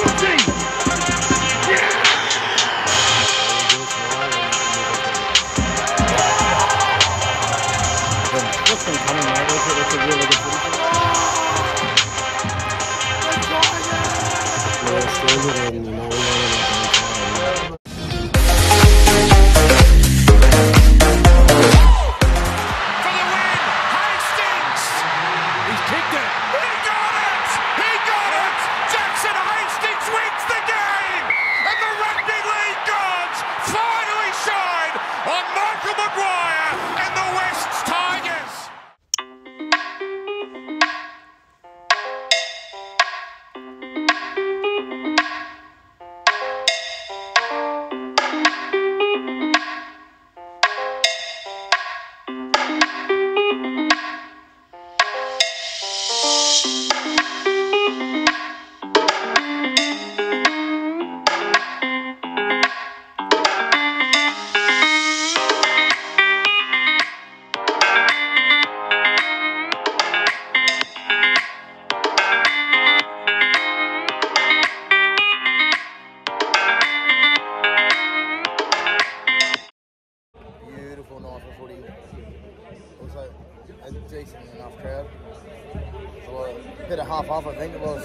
What's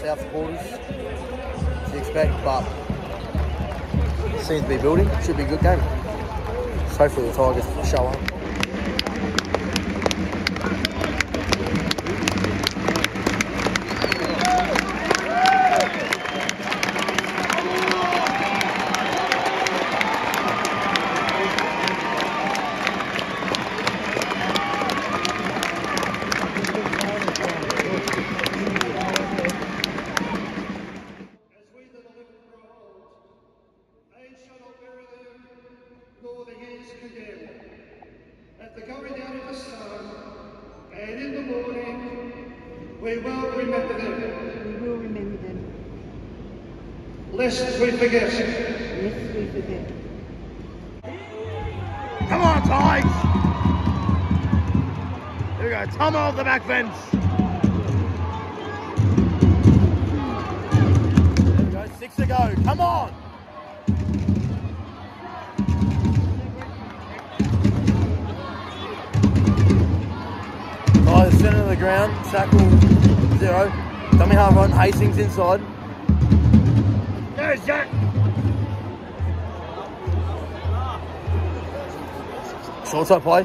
South supporters to expect, but seems to be building. Should be a good game. So hopefully the Tigers show up. We will remember them, We will remember them, lest we forget. lest we forget. Come on, Tigers! Here we go, Tom off the back fence. There we go, six to go. Come on! Centre of the ground, tackle zero. Dummy half run, Hastings inside. There's Jack. Short side play.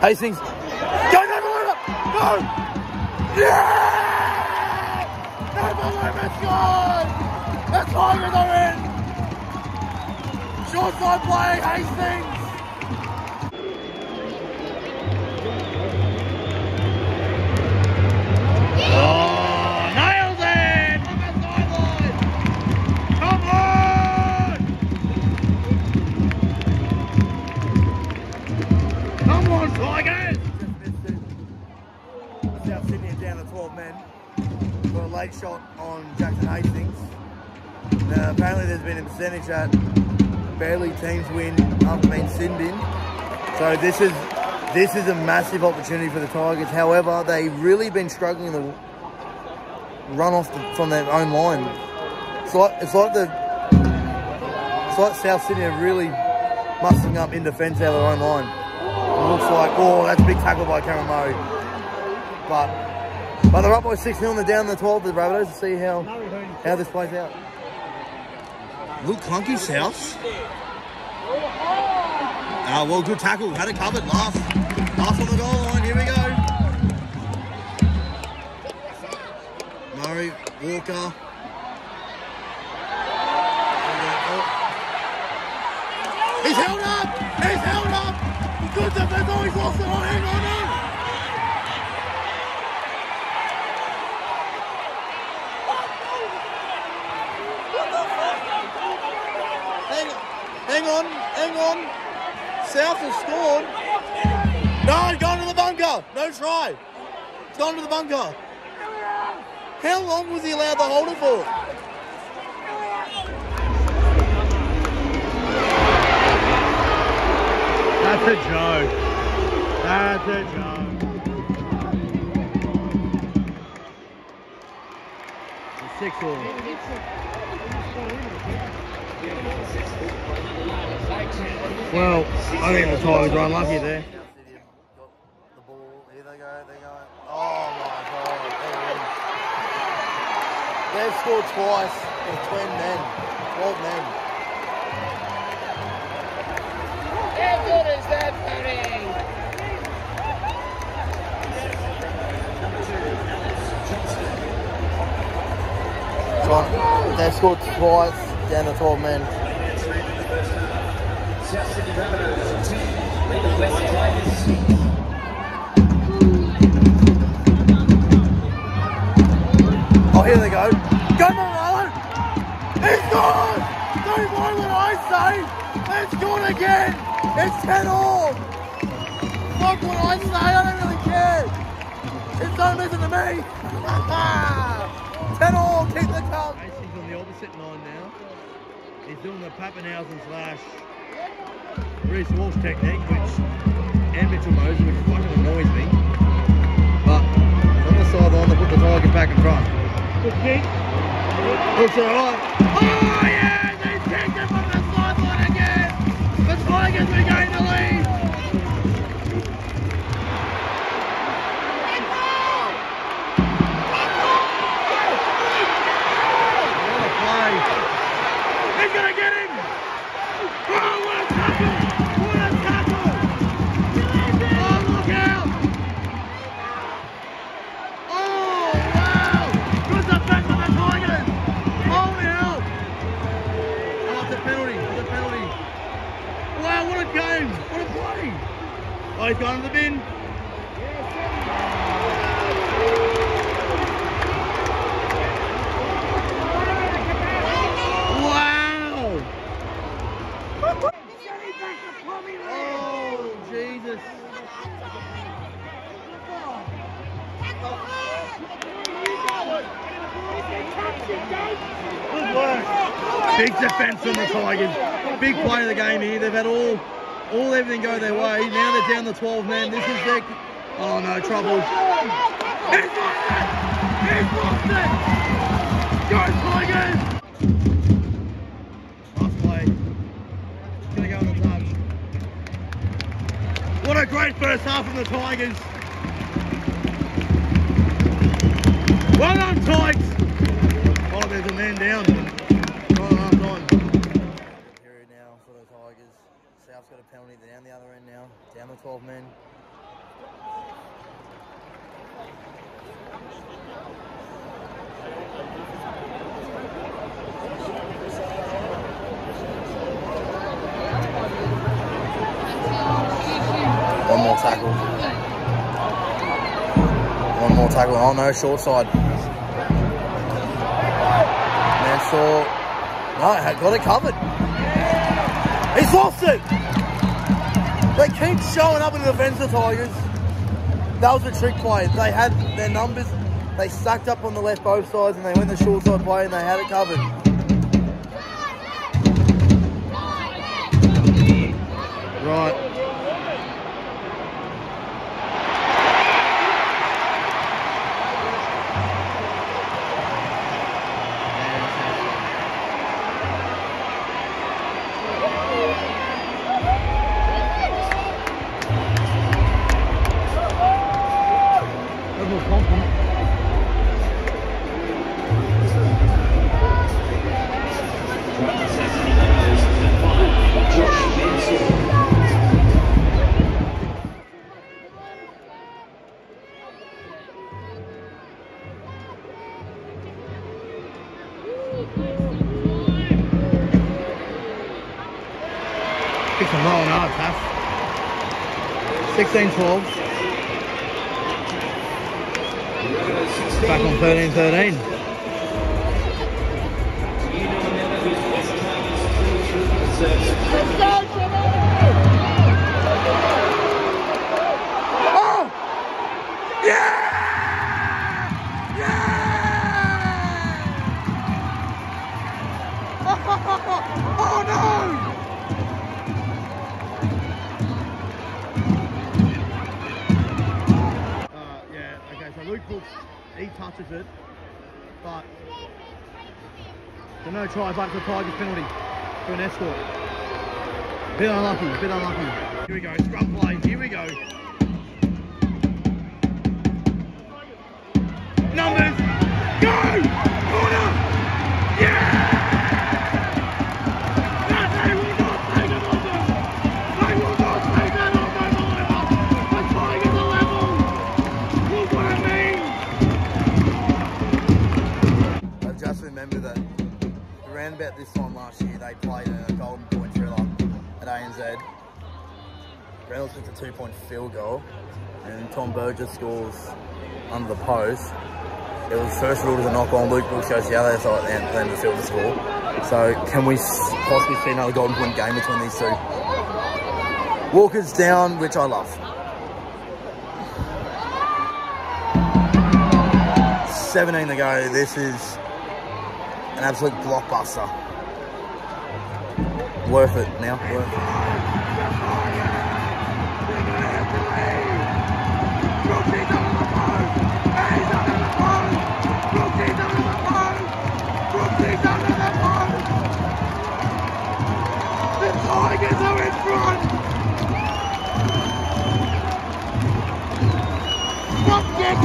Hastings. Go, go, go, go! Go! Yeah! No, Maumalo scored! The Tigers are in! Short side play, Hastings! Oh, it! Come on! Come on, Tigers! South Sydney down to 12 men for a late shot on Jackson Hastings. Now, apparently there's been a percentage that barely teams win after being sinned in. So this is this is a massive opportunity for the Tigers. However, they've really been struggling to run off the, from their own line. It's like it's like the it's like South Sydney are really muscling up in defence out of their own line. It looks like, oh, that's a big tackle by Cameron Murray. But, but they're up by 6 0 and they're down the 12 the Rabbitohs to see how, how this plays out. Look clunky, South. Ah, well, good tackle. Had it covered last. Last on the goal line. Here we go. Murray, Walker. Oh. He's held up! He's held up! Good defense! Oh, he's lost it! Oh, hang on! hang. Hang, hang on, hang on. South has scored. No, he's gone to the bunker. No try. He's gone to the bunker. How long was he allowed to hold it for? That's a joke. That's a joke. Six all. Well, I think the Tigers were unlucky there. Scored twice in 10 men. 12 men. How good is that, Penny? Try- They've scored twice down to 12 men. Oh, It's gone! Don't mind what I say! It's gone again! It's 10 all! Fuck what I say, I don't really care! It's don't listen to me! 10 all, keep the cup! Casey's on the opposite line now. He's doing the Papenhuyzen slash Reece Walsh technique, which and Mitchell Moses, which fucking annoys me. But on the sideline, they put the Tiger back in front. Good kick. Oh yeah, they kicked it from the sideline again. The Tigers regain the lead. Good work. Big defence from the Tigers. Big play of the game here. They've had all, all everything go their way. Now they're down to 12 men. This is their. Oh no, trouble. He's lost it! He's lost it! Go Tigers! Great first half from the Tigers. Well done, Tigers. Oh, there's a man down. Period now for the Tigers. South's got a penalty. Down the other end now. Down the 12 men. Tackle. One more tackle. Oh no, short side. Mansour. No, had got it covered. He's lost it. They keep showing up in the defence, the Tigers. That was a trick play. They had their numbers. They stacked up on the left both sides and they went the short side play and they had it covered. Right. Some low and hard pass. 16 12. Back on 13 13. Oh, oh no! Touches it, but the no try, but for Tigers penalty for an escort. Bit unlucky, bit unlucky. Here we go, scrum play, here we go. Numbers, this time last year, they played a golden point thriller at ANZ. Reynolds hits a two point field goal, and Tom Burgess scores under the post. It was first ruled as a knock on. Luke Brooks goes the other side and then the field to score. So, can we possibly see another golden point game between these two? Walker's down, which I love. Seventeen to go. This is an absolute blockbuster. Worth it now. Worth it. Tigers are in front!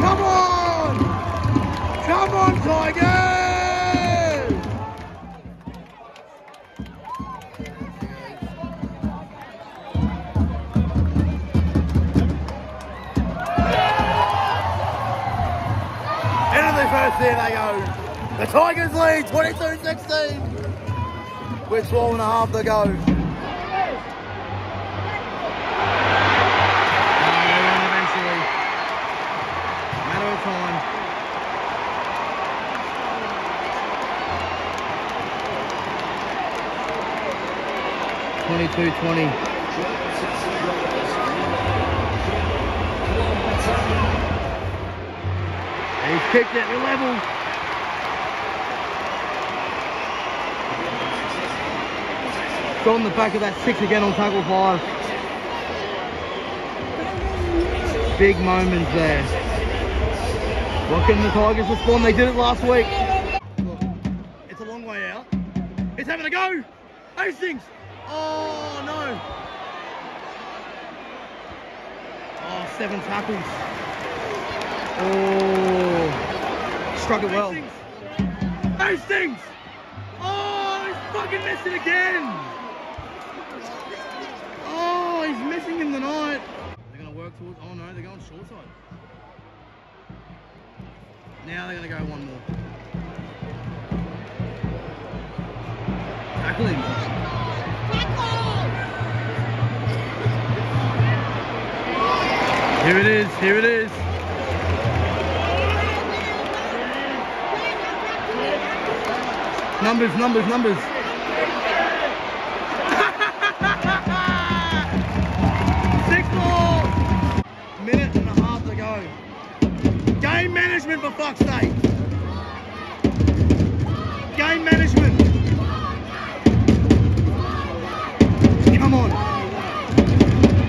Come on! Come on, Tigers! There they go. The Tigers lead 22-16 with 12 and a half to go. Twenty-two, twenty. He's kicked it, we're level. Got on the back of that six again on tackle five. Big moments there. What can the Tigers respond? They did it last week. It's a long way out. It's having a go. Hastings. Oh no. Oh, seven tackles. Oh, struck it well. Hastings. Oh, he's fucking missing again. Oh, he's missing in the night. They're to work towards. Oh no, they're going short side. Now they're to go one more. Tackle him. Here it is. Here it is. Numbers, numbers, numbers. Six more. Minute and a half to go. Game management for fuck's sake. Game management. Come on.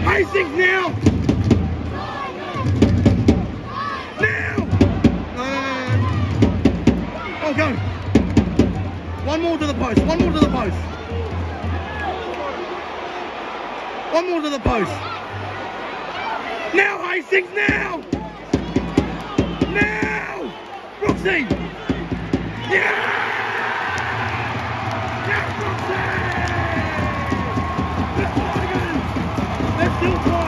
Now. Now. More to the post. One more to the post. One more to the post. Now, Hastings, now! Now! Brooksy! Yeah! Yes, Brooksy! The Tigers! There's still time!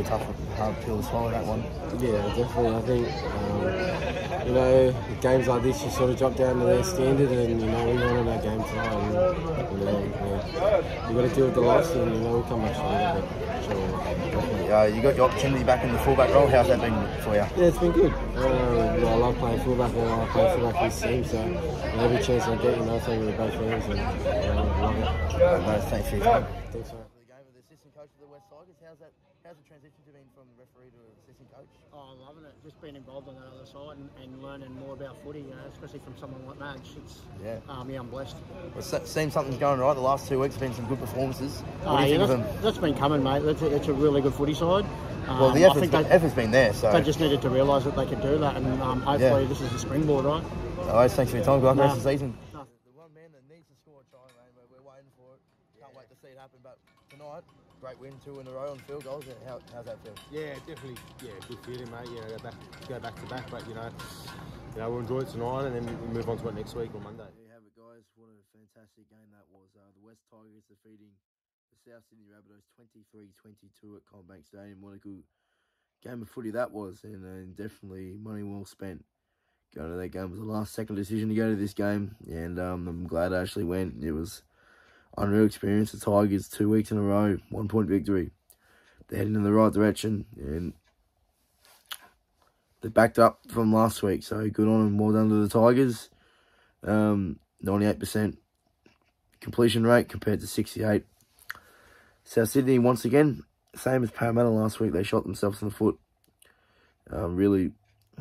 Be a tough, hard pill to swallow that one. Yeah, definitely. I think, um, you know, games like this, you sort of drop down to their standard, and, you know, we wanted our game tonight. And, you know, yeah, you got to deal with the loss, and, you know, we'll come back stronger. Sure. Uh, you got your opportunity back in the fullback role. How's that been for you? Yeah, it's been good. Um, you know, I love playing fullback, and I love playing fullback this team, so every chance I get, you know, I it to both ends, and, know, I love it. Uh, no, thanks for your time. Thanks, mate. The game of the assistant coach of the West Tigers. How's that? How's the transition to being from referee to assistant coach? Oh, I'm loving it. Just being involved on that other side and, and learning more about footy, you know, especially from someone like Madge. It's, Yeah. um, yeah, I'm blessed. Well, it seems something's going right. The last two weeks have been some good performances. What Uh, do you yeah, think of that's, them? that's been coming, mate. It's a, it's a really good footy side. Um, Well, the I effort's think been, they, effort's been there, so. they just needed to realise that they could do that, and um, hopefully Yeah. this is the springboard, right? Alright, thanks for your time. Good luck No. rest of the season. No. The one man that needs to score a try, man, we're, we're waiting for it. Can't wait to see it happen. But tonight, great win, two in a row on field goals. How, how's that feel? Yeah, definitely. Yeah, good feeling, mate. You know, go back, go back to back, but you know, you know, we'll enjoy it tonight and then we'll move on to it next week or Monday. There you have it, guys. What a fantastic game that was. Uh, the West Tigers defeating the South Sydney Rabbitohs 23-22 at CommBank Stadium. What a good game of footy that was, and uh, definitely money well spent. Going to that game it was the last second decision to go to this game, and um, I'm glad I actually went. It was unreal experience. The Tigers two weeks in a row, one point victory. They're heading in the right direction, and they backed up from last week. So good on them. Well done to the Tigers. Um, 98% completion rate compared to 68. South Sydney, once again, same as Parramatta last week, they shot themselves in the foot. Um, really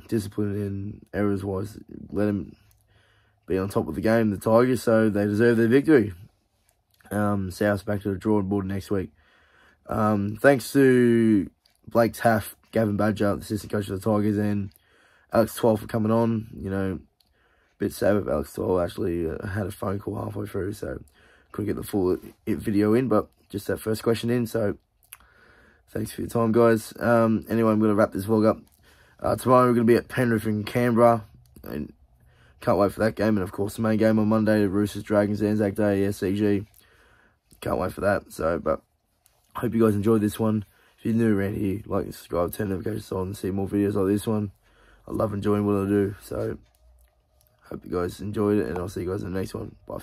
disciplined in errors wise, let them be on top of the game, the Tigers, so they deserve their victory. Um, South's back to the drawing board next week. Um, thanks to Blake Taaffe, Gavin Badger, the assistant coach of the Tigers, and Alex Twal for coming on. You know, bit sad about Alex Twal actually uh, had a phone call halfway through, so couldn't get the full it video in, but just that first question in. So thanks for your time, guys. Um, anyway, I'm going to wrap this vlog up. Uh, tomorrow we're going to be at Penrith in Canberra, and can't wait for that game. And of course, the main game on Monday, Roosters Dragons Anzac Day, SCG. Can't wait for that. So, but hope you guys enjoyed this one. If you're new around here, like and subscribe, turn notifications on, and see more videos like this one. I love enjoying what I do. So, hope you guys enjoyed it, and I'll see you guys in the next one. Bye.